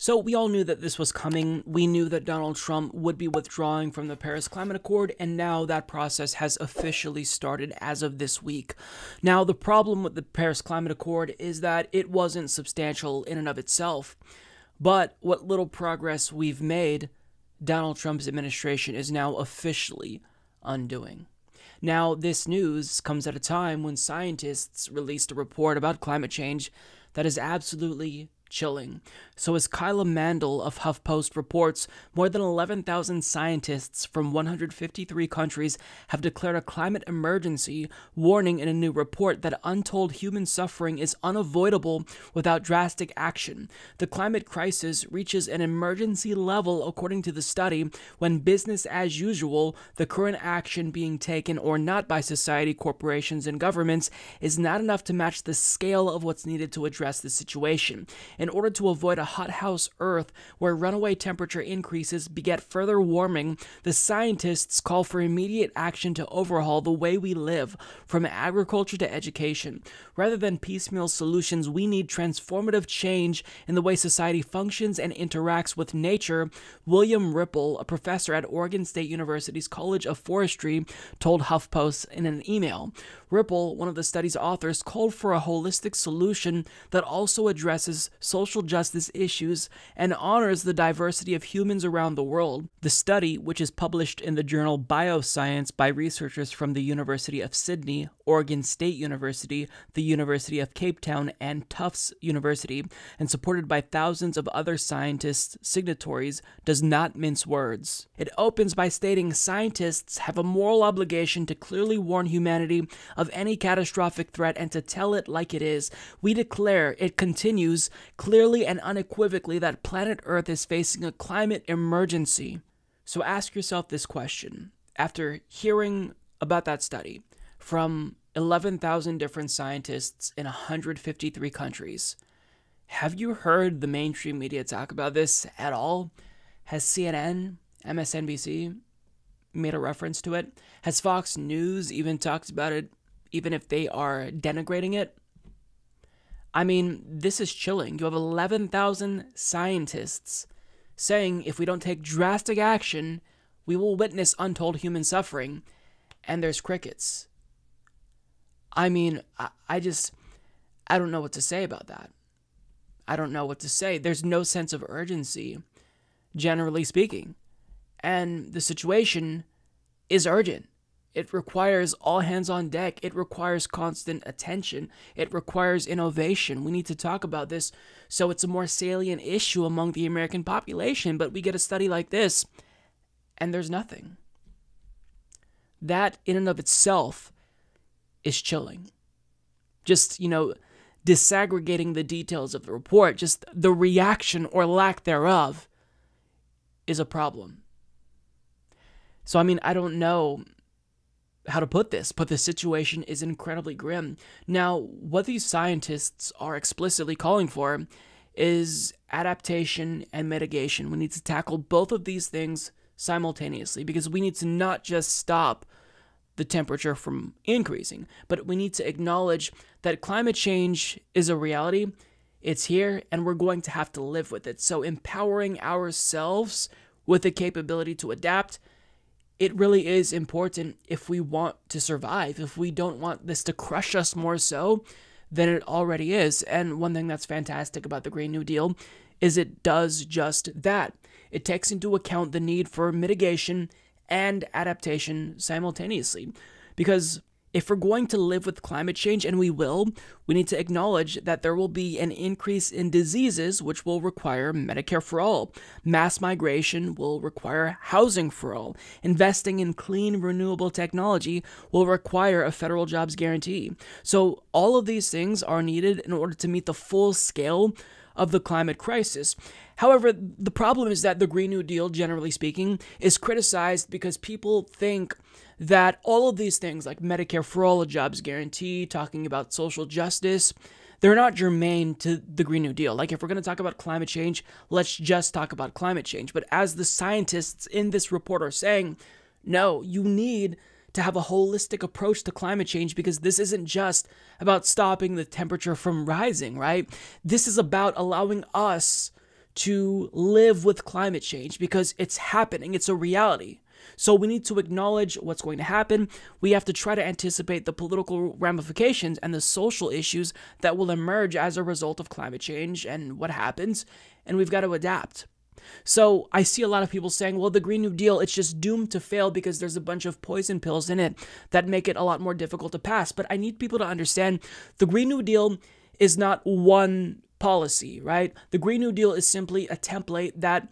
So we all knew that this was coming. We knew that Donald Trump would be withdrawing from the Paris Climate Accord, and now that process has officially started as of this week. Now, the problem with the Paris Climate Accord is that it wasn't substantial in and of itself. But what little progress we've made, Donald Trump's administration is now officially undoing. Now, this news comes at a time when scientists released a report about climate change that is absolutely chilling. So, as Kyla Mandel of HuffPost reports, more than 11,000 scientists from 153 countries have declared a climate emergency, warning in a new report that untold human suffering is unavoidable without drastic action. The climate crisis reaches an emergency level, according to the study, when business as usual, the current action being taken or not by society, corporations, and governments, is not enough to match the scale of what's needed to address the situation. In order to avoid a hothouse Earth where runaway temperature increases beget further warming, the scientists call for immediate action to overhaul the way we live, from agriculture to education. Rather than piecemeal solutions, we need transformative change in the way society functions and interacts with nature. William Ripple, a professor at Oregon State University's College of Forestry, told HuffPost in an email. Ripple, one of the study's authors, called for a holistic solution that also addresses social justice issues and honors the diversity of humans around the world. The study, which is published in the journal Bioscience by researchers from the University of Sydney, Oregon State University, the University of Cape Town, and Tufts University, and supported by thousands of other scientists, signatories, does not mince words. It opens by stating scientists have a moral obligation to clearly warn humanity of any catastrophic threat and to tell it like it is. We declare, it continues, clearly and unequivocally that planet Earth is facing a climate emergency. So ask yourself this question after hearing about that study from 11,000 different scientists in 153 countries. Have you heard the mainstream media talk about this at all? Has CNN, MSNBC made a reference to it? Has Fox News even talked about it, even if they are denigrating it? I mean, this is chilling. You have 11,000 scientists saying if we don't take drastic action, we will witness untold human suffering, and there's crickets. I mean, I, I just, I don't know what to say about that. I don't know what to say. There's no sense of urgency, generally speaking. And the situation is urgent. It requires all hands on deck. It requires constant attention. It requires innovation. We need to talk about this so it's a more salient issue among the American population. But we get a study like this, and there's nothing. That, in and of itself, is chilling. Just, you know, disaggregating the details of the report, just the reaction or lack thereof is a problem. So, I mean, I don't know how to put this, but the situation is incredibly grim. Now, what these scientists are explicitly calling for is adaptation and mitigation. We need to tackle both of these things simultaneously because we need to not just stop the temperature from increasing, but we need to acknowledge that climate change is a reality. It's here and we're going to have to live with it. So, empowering ourselves with the capability to adapt it really is important if we want to survive, if we don't want this to crush us more so than it already is. And one thing that's fantastic about the Green New Deal is it does just that. It takes into account the need for mitigation and adaptation simultaneously. Because if we're going to live with climate change, and we will, we need to acknowledge that there will be an increase in diseases, which will require Medicare for all. Mass migration will require housing for all. Investing in clean, renewable technology will require a federal jobs guarantee. So, all of these things are needed in order to meet the full scale of the climate crisis. However, the problem is that the Green New Deal, generally speaking, is criticized because people think that all of these things, like Medicare for all, a jobs guarantee, talking about social justice, they're not germane to the Green New Deal. Like, if we're going to talk about climate change, let's just talk about climate change. But as the scientists in this report are saying, no, you need to have a holistic approach to climate change because this isn't just about stopping the temperature from rising, right? This is about allowing us to live with climate change because it's happening, it's a reality. So we need to acknowledge what's going to happen. We have to try to anticipate the political ramifications and the social issues that will emerge as a result of climate change and what happens, and we've got to adapt. So I see a lot of people saying, well, the Green New Deal, it's just doomed to fail because there's a bunch of poison pills in it that make it a lot more difficult to pass. But I need people to understand the Green New Deal is not one policy, right? The Green New Deal is simply a template that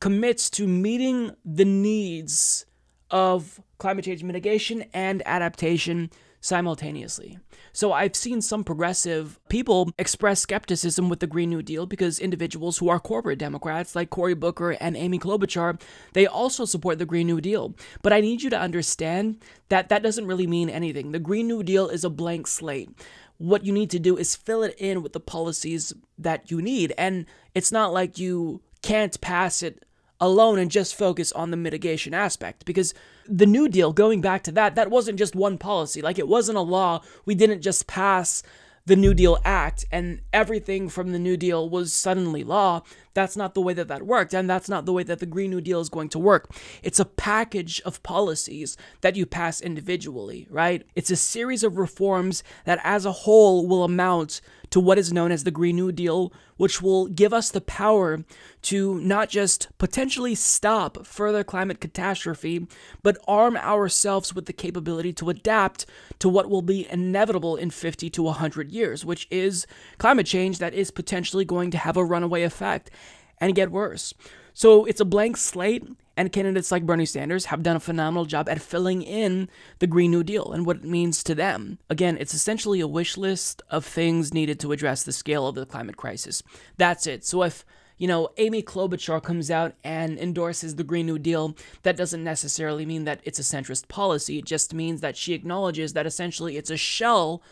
commits to meeting the needs of climate change mitigation and adaptation simultaneously. So I've seen some progressive people express skepticism with the Green New Deal because individuals who are corporate Democrats like Cory Booker and Amy Klobuchar, they also support the Green New Deal. But I need you to understand that that doesn't really mean anything. The Green New Deal is a blank slate. What you need to do is fill it in with the policies that you need. And it's not like you can't pass it alone and just focus on the mitigation aspect because the New Deal, going back to that, that wasn't just one policy. Like it wasn't a law. We didn't just pass the New Deal Act and everything from the New Deal was suddenly law. That's not the way that that worked, and that's not the way that the Green New Deal is going to work. It's a package of policies that you pass individually, right? It's a series of reforms that as a whole will amount to what is known as the Green New Deal, which will give us the power to not just potentially stop further climate catastrophe, but arm ourselves with the capability to adapt to what will be inevitable in 50 to 100 years, which is climate change that is potentially going to have a runaway effect and get worse. So it's a blank slate, and candidates like Bernie Sanders have done a phenomenal job at filling in the Green New Deal and what it means to them. Again, it's essentially a wish list of things needed to address the scale of the climate crisis. That's it. So if you know, Amy Klobuchar comes out and endorses the Green New Deal, that doesn't necessarily mean that it's a centrist policy. It just means that she acknowledges that essentially it's a shell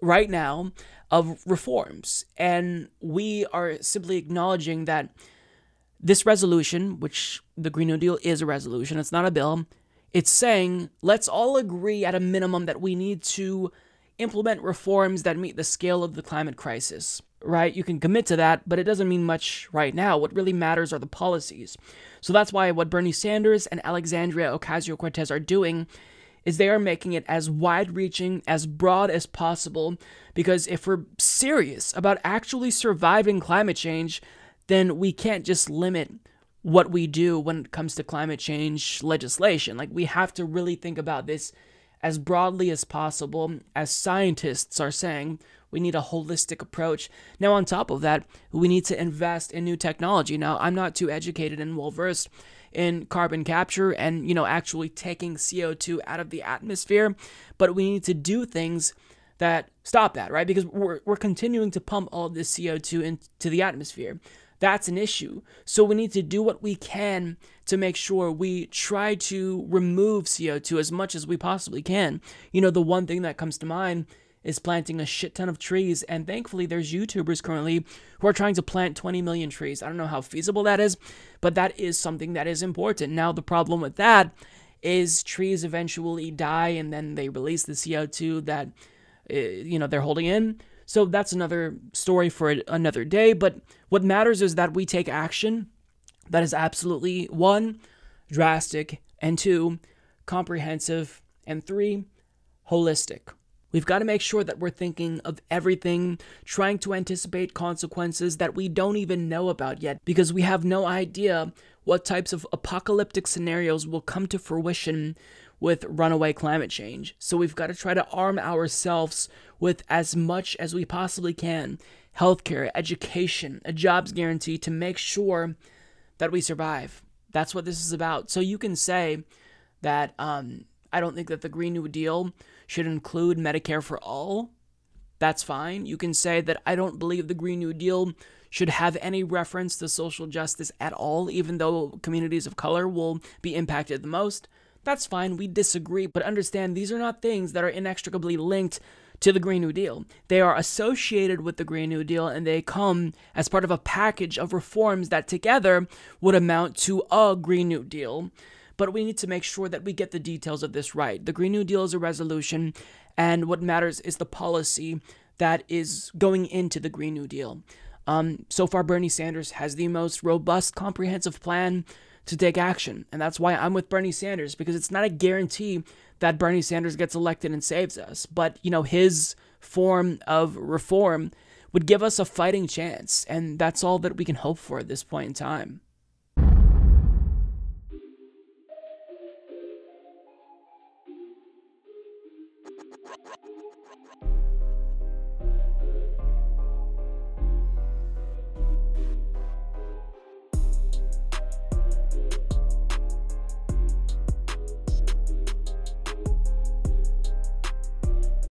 right now of reforms. And we are simply acknowledging that this resolution, which the Green New Deal is a resolution, it's not a bill, it's saying let's all agree at a minimum that we need to implement reforms that meet the scale of the climate crisis, right? You can commit to that, but it doesn't mean much right now. What really matters are the policies. So that's why what Bernie Sanders and Alexandria Ocasio Cortez are doing is they are making it as wide reaching, as broad as possible, because if we're serious about actually surviving climate change, then we can't just limit what we do when it comes to climate change legislation. Like, we have to really think about this as broadly as possible. As scientists are saying, we need a holistic approach. Now, on top of that, we need to invest in new technology. Now, I'm not too educated and well versed in carbon capture and, you know, actually taking CO2 out of the atmosphere, but we need to do things that stop that, right? Because we're, we're continuing to pump all this CO2 into the atmosphere. That's an issue. So we need to do what we can to make sure we try to remove CO2 as much as we possibly can. You know, the one thing that comes to mind is planting a shit ton of trees. And thankfully, there's YouTubers currently who are trying to plant 20 million trees. I don't know how feasible that is, but that is something that is important. Now, the problem with that is trees eventually die and then they release the CO2 that, eh, you know, they're holding in. So that's another story for another day. But what matters is that we take action that is absolutely one, drastic, and two, comprehensive, and three, holistic. We've got to make sure that we're thinking of everything, trying to anticipate consequences that we don't even know about yet because we have no idea what types of apocalyptic scenarios will come to fruition with runaway climate change. So we've got to try to arm ourselves with as much as we possibly can healthcare, education, a jobs guarantee to make sure that we survive. That's what this is about. So you can say that um, I don't think that the Green New Deal should include Medicare for all. That's fine. You can say that I don't believe the Green New Deal should have any reference to social justice at all, even though communities of color will be impacted the most. That's fine, we disagree, but understand these are not things that are inextricably linked to the Green New Deal. They are associated with the Green New Deal and they come as part of a package of reforms that together would amount to a Green New Deal. But we need to make sure that we get the details of this right. The Green New Deal is a resolution, and what matters is the policy that is going into the Green New Deal. Um, so far, Bernie Sanders has the most robust, comprehensive plan to take action. And that's why I'm with Bernie Sanders, because it's not a guarantee that Bernie Sanders gets elected and saves us. But, you know, his form of reform would give us a fighting chance. And that's all that we can hope for at this point in time.